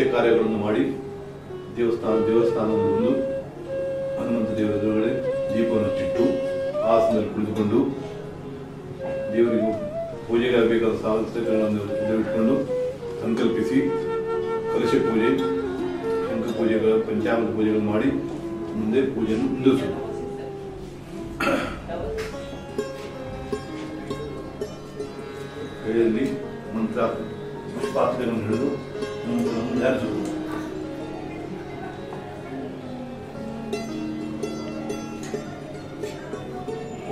ನಿತ್ಯ ಕಾರ್ಯಗಳನ್ನು ಮಾಡಿ ದೇವಸ್ಥಾನ ದೇವಸ್ಥಾನದ ಒಂದು ಹನುಮಂತ ದೇವರ ಎದುರುಗಡೆ ದೀಪವನ್ನು ಚಿಟ್ಟು ಆಸನದಲ್ಲಿ ಕುಳಿತುಕೊಂಡು ದೇವರಿಗೂ ಪೂಜೆಗೆ ಬೇಕಾದ ಸಾಧನೆಗಳನ್ನು ಎದುರಿಟ್ಕೊಂಡು ಸಂಕಲ್ಪಿಸಿ ಕಲಶ ಪೂಜೆ ಶಂಕ ಪೂಜೆಗಳು, ಪಂಚಾಮೃತ ಪೂಜೆಗಳು ಮಾಡಿ ಮುಂದೆ ಪೂಜೆಯನ್ನು ಮುಂದುವರಿಸುವುದು ಕೈಯಲ್ಲಿ ಮಂತ್ರ ಪಾತ್ರೆಯನ್ನು ಹಿಡಿದು വിചാരിച്ചു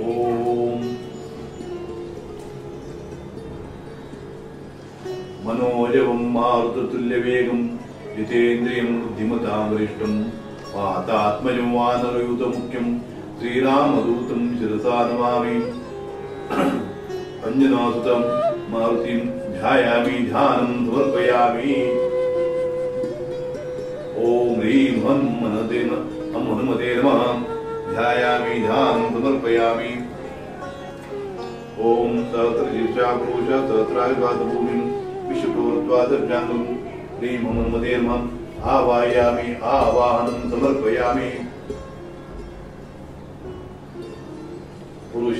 ഓം. മനോജവം മാർദ്ദതുല്യവേഗം ജിതേന്ദ്രിയം ബുദ്ധിമതാമരിഷ്ടം പാതാത്മജം വാനറയൂതമുഖ്യം ശ്രീരാമദൂതം ശിരസാ നമാമി അഞ്ജനാസുതം മാരുതിയും ध्यायामि ध्यानं समर्पयामि ॐ ह्रीं हनुमते नम हनुमते नमः। ध्यायामि ध्यानं समर्पयामि ओम सहस्र शीर्षा पुरुष सहस्रायुर्वाद भूमि विश्वप्रवृत्वादर्जांगम ह्रीं हनुमते नमः। आवाहयामि आवाहनं समर्पयामि। पुरुष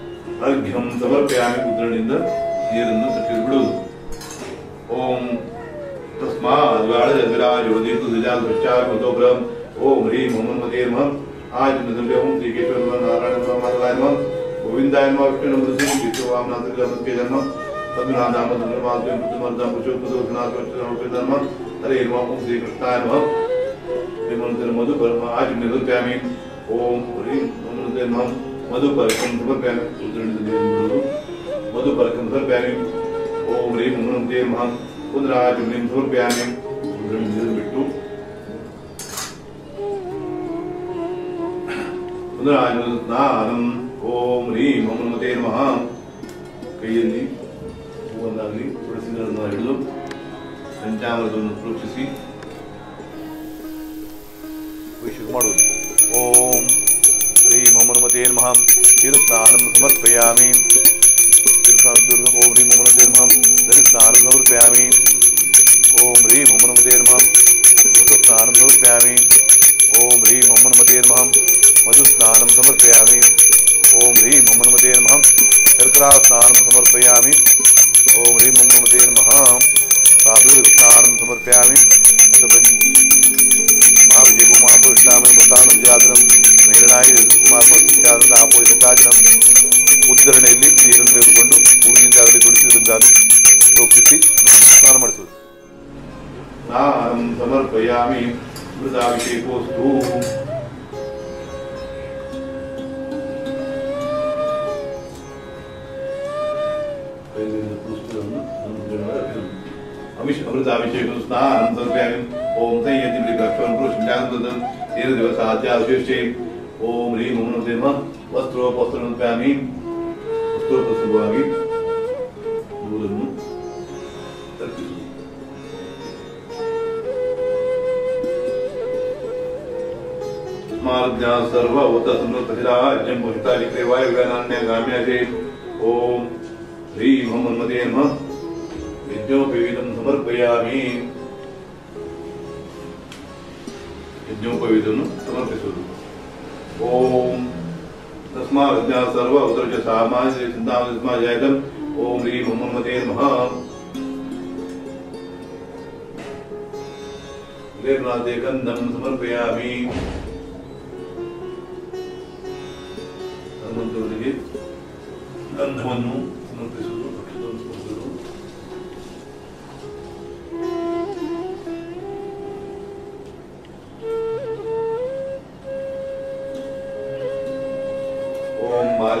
ಅರ್ಘ್ಯಂ ಸಮರ್ಪಯಾಮಿ ಮುದ್ರಣಿಂದ ನೀರನ್ನು ಸಕ್ಕಿರು ಬಿಡುವುದು ಓಂ ತಸ್ಮಾದ್ವಾಳಜರಾಜೋದೀರ್ಘಾಚಾರೋಬ್ರಹ್ಮ ಓಂ ಹ್ರೀಂ ಹನುಮದೇರ್ಮ ಆಜಿನಂ ಶ್ರೀಕೇಶ್ವರ ನಾರಾಯಣ ಮಾಧವಾಯ ನಮ ಗೋವಿಂದಾಯ ನಮ ವಿಷ್ಣು ಮೃದು ವಿಶ್ವವಾಮನಾಥಕ್ಕೆ ಜನ್ಮ ಪದ್ಮನಾಧಾಮ ಚಂದ್ರಮಾಧ್ಯ ಮೃದುಮರ್ಧ ಪುಷೋಪದೋಕನಾಥ ಧರ್ಮ ಹರೇ ನಮ ಓಂ ಶ್ರೀಕೃಷ್ಣಾಯ ನಮ ಶ್ರೀಮಂತರ ಮಧುಪರಮ ಆಜಿನ ನಿರ್ಪ್ಯಾಮಿ ಓಂ ಹ್ರೀಂ ಹನುಮದೇರ್ಮ ಮಧು ಪರಕಂ ಮಧು. ಪರಕಂ ಓಂ ರೀಂ ಹ್ರೀಂ ದೇವ್ ಮಹಂ ಕುಂದ್ರಾಜ ಹ್ರೀಂ ಬಿಟ್ಟು ಉದ್ರಣಿದರು ಬಿಟ್ಟು. ಪುನರಾಜನಾದಂ ಓಂ ರೀಂ ಹನುಮತೇ ಮಹಾನ್ ಕೈಯಲ್ಲಿ ಹೂವನ್ನಾಗಲಿ ತುಳಸಿಗಳನ್ನು ಹಿಡಿದು ಪಂಚಾಮೃತವನ್ನು ಪ್ರೋಕ್ಷಿಸಿ. ಮಾಡುವುದು. ಓಂ ಶ್ರೀ ಹಮನು हनुमतेर्महं तिरुस्नानं समर्पयामि। तिरुस्नानदुर्गम् ॐ ह्रीं हनुमतेर्महं दरिस्नानं समर्पयामि। ॐ ह्रीं हनुमतेर्महं ऋतुस्नानं समर्पयामि। ॐ ह्रीं हनुमतेर्महं मधुस्नानं समर्पयामि। ॐ ह्रीं समर्पयामी ओम समर्पयामि। ॐ ह्रीं हनुमतेर्महं नमः साधुस्नानं समर्पयामि महाविजयकुमारपुष्टामि मतानुजातनं ಮೇಲನಾಯಿ ಕುಮಾರಸ್ಯಾನಂದ ಆಪೋಜಿತ ಕಾಜಿನಂ ಉದ್ಧರಣೆಯಲ್ಲಿ ನೀರನ್ನು ತೆಗೆದುಕೊಂಡು ಭೂಮಿಯಿಂದಾಗಲಿ ಗುಡಿಸಿದ್ರಿಂದಾಗಲಿ ಪ್ರೋಕ್ಷಿಸಿ ಸ್ನಾನ ಮಾಡಿಸುವುದು ಸ್ನಾನಂ ಸಮರ್ಪಯಾಮಿ ಮೃದಾಭಿಷೇಕೋಸ್ತು അമൃതാഭിഷേകം സമർപ്പയാമി ഓം തൈ യതി കഷ്ടം തീരെ ദിവസ ആദ്യാഭിഷേ ഓം ഹ്രീം ഓം നമ വസ്ത്രോപസ്ത്രം പയാമി വസ്ത്രോപസ്ത്രമാകി ദൂരന്നു मार्ज्ञा सर्व उत समृतहिराज्यं मोहिता विक्रे वायुगणान्य गाम्याजे ॐ ह्रीं हनुमते नमः ಯಜ್ಞೋಪಯುತಂ ಸಮರ್ಪಯಾಮಿ. ಯಜ್ಞೋಪಯುತನ್ನು ಸಮರ್ಪಿಸುವುದು. ಓಂ ತಸ್ಮಾತ್ ವಿಜ್ಞಾನ ಸರ್ವ ಉದರ್ಜ ಸಾಮಾಜಿಕ ಸಿದ್ಧಾಂತ ಜಾಯತಂ ಓಂ ಹ್ರೀಂ ಮಮ್ಮದೇ ನಮಃ. ನಿರ್ನಾಥೆ ಗಂಧಂ ಸಮರ್ಪಯಾಮಿ. ಹನುಮಂತವರಿಗೆ ಗಂಧವನ್ನು ಸಮರ್ಪಿಸುವುದು ಪಕ್ಷವನ್ನು ಸಮರ್ಪಿಸುವುದು.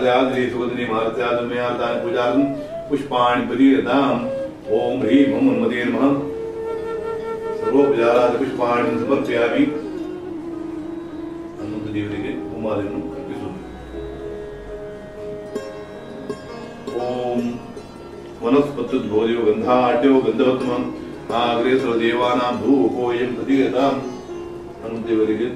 ओम माल्याद्रि सुगंधि मार्त्याद में आदान पूजान पुष्पाणि पदीयताम ओम ह्रीं हम हनुमते नमः ಸರ್ವೋಪಚಾರಾದ ಪುಷ್ಪಾಣಿ ಸಮರ್ಪಯಾಮಿ ಹನುಮಂತ ದೇವರಿಗೆ ಹೂಮಾಲೆಯನ್ನು ಅರ್ಪಿಸುವುದು ಓಂ ವನಸ್ಪತ್ಯುದ್ಭೋಜೋ ಗಂಧಾಢ್ಯೋ ಗಂಧವತ್ಮ ಆಗ್ರೇಸರ ದೇವಾನಾಂ ಧೂಪೋಯಂ ಪ್ರತಿಗತಾಂ ಹನುಮಂತ ದೇವರಿಗೆ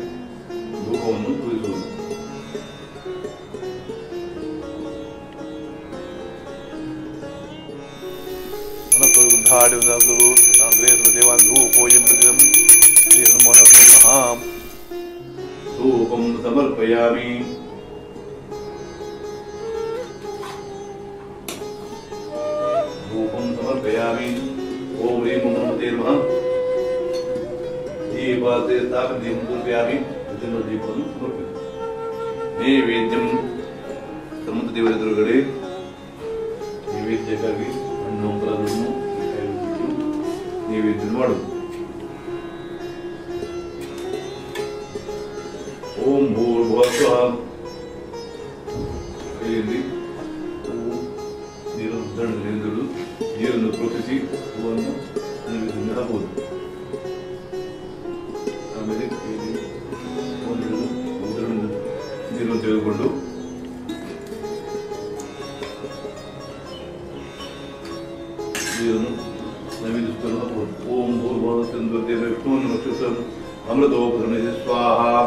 वनस्पतिगुन्धाडिवदन्तु अग्रेसु देवान् धूपोऽयं प्रतिदं श्रीहनुमानवतं महाम् धूपं समर्पयामि। धूपं समर्पयामि ॐ ह्रीं नमस्ते नमः दीपाते स्थापि दीपं समर्पयामि। दीपं समर्पयामि नैवेद्यं समुद्रदेवदुर्गडे नैवेद्यकागि ಇನ್ನೊಬ್ಬರನ್ನು ನೀವಿದ್ದು ಮಾಡುವುದು ಓಂ ಭೂರ್ಭುವ ॐ भूर्भुवस्सन्वतेरविष्णुवन्वक्षसम् अमृतोपधनस्य स्वाहा।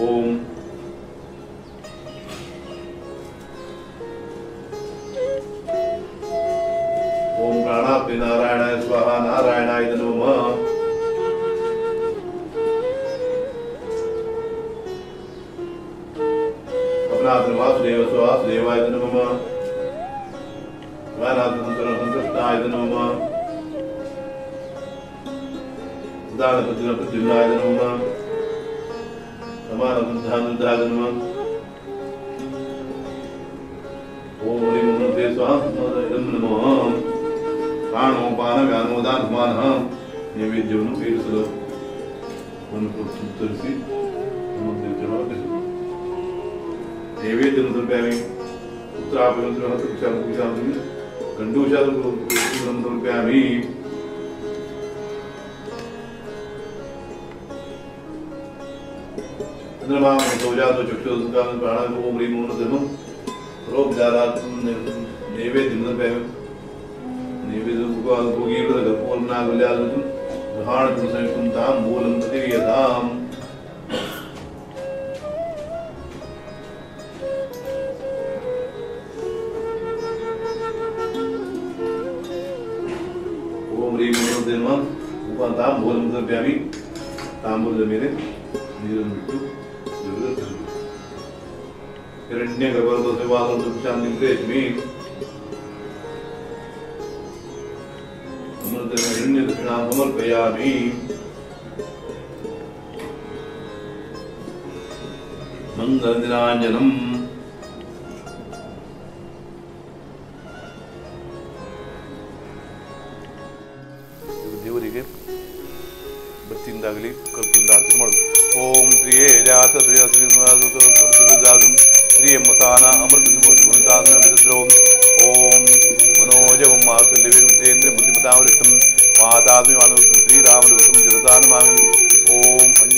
ॐ। ॐ प्राणापि नारायणाय, स्वाहा नारायणाय नमः। अपना वासुदेव स्वासुदेवाय नमः। వారాధనపురహృదాయనమ ఉదాహరణపురపుద్యుల్లాయనమ సమానబుద్ధానుద్ధాగనమ ఓం హ్రీం నృతే స్వాహం నమో ప్రాణోపాన వ్యానోదాత్మాన నైవేద్యం వేరుసలో మనకు తెలిసి నైవేద్యం తెలిపామి ఉత్తరాభివంతులు కూర్చాను కూర్చాను कंडूशाल रुपया भी चंद्रमा सौजात चक्षुदान प्राण ओम ह्रीम ओम धर्म रोपजारात नैवेद्य नैवेद्य गोगी गपूर्णा गुल्याल ग्रहाण संयुक्तां मूलं प्रतिवियताम् ಓಂ ಹ್ರೀಂ ನಮಸ್ತೆ ನಮಃ ಉಪ ತಾಂಬೂಲಂ ಸಮರ್ಪಯಾಮಿ ತಾಂಬೂಲದ ಮೇಲೆ ನೀರನ್ನು ಬಿಟ್ಟು ದೇವರಿಗೆ ಅರ್ಪಿಸುವುದು. ಹಿರಣ್ಯ ಗರ್ಭದ ಸೇವಾಸನ ಶಾಂತಿ ಪ್ರೇಷ್ಮಿ ಅಮೃತ ಹಿರಣ್ಯ ದಕ್ಷಿಣ ಸಮರ್ಪಯಾಮಿ ಮಂಗಲದಿನಾಂಜನಂ മനോജവും മാതുല്യവിജേന്ദ്ര ബുദ്ധിമതാവൃഷ്ടം മാതാത്മ്യമാനവൃത്തം ശ്രീരാമദൂതം ജലതാനുമാങ്ങൻ ഓം അഞ്ഞ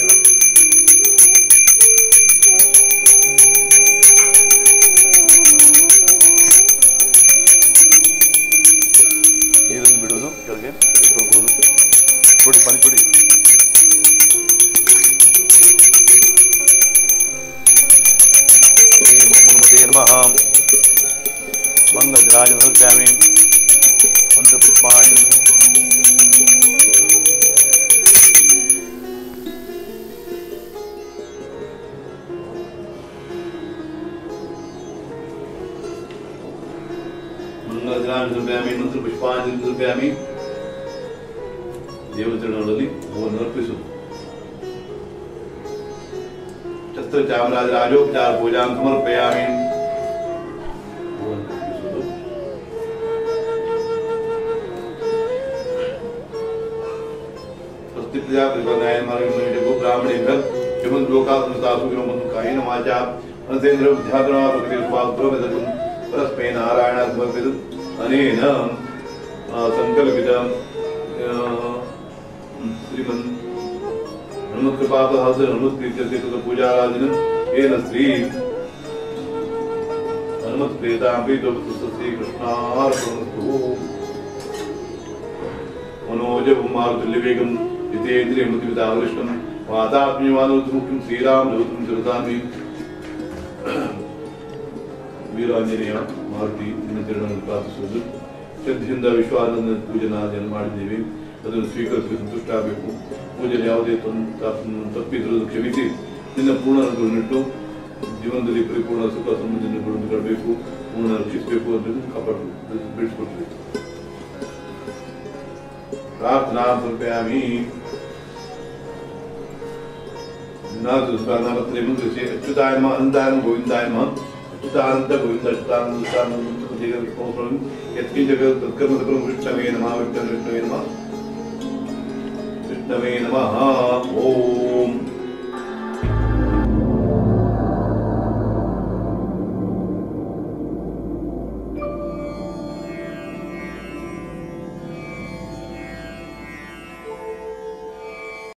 ನೀರನ್ನು ಬಿಡುವುದು ಕೆಳಗೆ ತೊಳ್ಕೊಳ್ಳೋದು ಕೊಡಿ ಪಾನಿ ಕೊಡಿ ಶ್ರೀ ಮನ್ಮತೆ ನಮಃ ಮಂಗಜರಾಜ ಸಮರ್ಪ್ಯಾಮಿ పుష్పాన్ని మంగళజలాన్ని చూపామి మంత్రి పుష్పాంజలి చూపామి. దేవతలని నర్పిస్తు చతుర్ చామరాజ రాజోపచార పూజాం సమర్పయామి. स्वस्ति प्रजा परिपन्नाय मार्गो ब्राह्मणेभ्य किमं लोकासमस्तासु किमं कायेन वाचा मनसेन्द्र बुद्ध्यात्मना प्रकृति स्वाग्रवदतुं परस्मै नारायण समर्पित अनेन सङ्कल्पित अ, श्रीमन् हनुमत्कृपापहास हनुमत्प्रीत्यर्थे तत्र पूजाराधनं येन श्री हनुमत्प्रीतां प्रीतोपतु श्रीकृष्णार्पणस्तु യുദ്ധേന്ദ്രിയമൃതിപിതാകൃഷ്ണം വാതാത്മ്യവാനോദ്മുഖ്യം ಶ್ರೀರಾಮ ലോകം ചെറുതാമി ವೀರಾಂಜನೇಯ ಮಾರುತಿ ಇನ್ನಿತರಗಳನ್ನು ಪ್ರಾರ್ಥಿಸುವುದು ಶ್ರದ್ಧೆಯಿಂದ ವಿಶ್ವಾಸದಿಂದ ಪೂಜೆಯನ್ನು ಮಾಡಿದ್ದೇವೆ ಅದನ್ನು ಸ್ವೀಕರಿಸಿ ಸಂತುಷ್ಟ ಆಗಬೇಕು ಪೂಜೆ ಯಾವುದೇ ತಪ್ಪಿದ್ರೂ ಕ್ಷಮಿಸಿ ನಿನ್ನ ಪೂರ್ಣ ನಿಟ್ಟು ಜೀವನದಲ್ಲಿ ಪರಿಪೂರ್ಣ ಸುಖ ಸಂಬಂಧವನ್ನು ಕಂಡುಕೊಳ್ಳಬೇಕು ಪೂರ್ಣ ರಕ್ಷಿಸಬೇಕು ಅದನ್ನು ಕಾಪಾಡಬೇಕು ಬೆಳೆಸಿಕೊಳ್ಬೇಕು प्रार्थना समर्पयामि नाथस्मरणापत्रे मन्त्रस्य अच्युताय मा अन्दाय गोविन्दाय मा अच्युतानन्द गोविन्द अच्युतानन्दस्वानन्दं यत्किञ्च तत्कर्म सकलं कृष्णवे नमः विष्णवे नमः कृष्णवे नमः ॐ